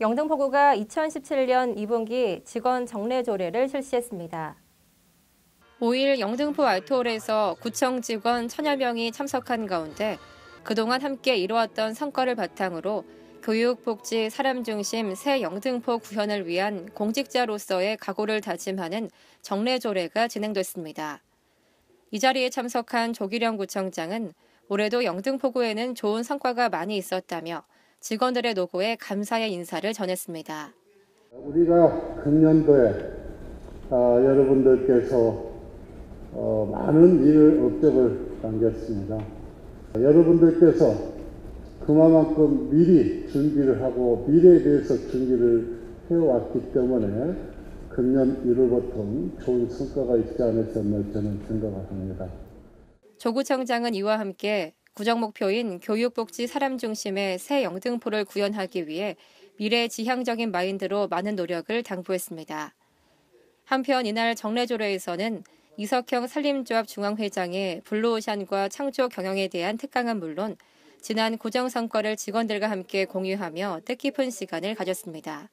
영등포구가 2017년 2분기 직원 정례 조례를 실시했습니다. 5일 영등포 알토홀에서 구청 직원 천여 명이 참석한 가운데 그동안 함께 이루었던 성과를 바탕으로 교육, 복지, 사람 중심 새 영등포 구현을 위한 공직자로서의 각오를 다짐하는 정례 조례가 진행됐습니다. 이 자리에 참석한 조기령 구청장은 올해도 영등포구에는 좋은 성과가 많이 있었다며 직원들의 노고에 감사의 인사를 전했습니다. 우리가 금년도에 아, 여러분들께서 어, 많은 일 업적을 남겼습니다. 여러분들께서 그만큼 미리 준비를 하고 미래에 대해서 준비를 해왔기 때문에 금년 1월부터 좋은 성과가 있지 않았었나 저는 생각을 합니다. 조 구청장은 이와 함께 구정 목표인 교육복지 사람 중심의 새 영등포를 구현하기 위해 미래 지향적인 마인드로 많은 노력을 당부했습니다. 한편 이날 정례조례에서는 이석형 산림조합 중앙회장의 블루오션과 창조 경영에 대한 특강은 물론 지난 고정 성과를 직원들과 함께 공유하며 뜻깊은 시간을 가졌습니다.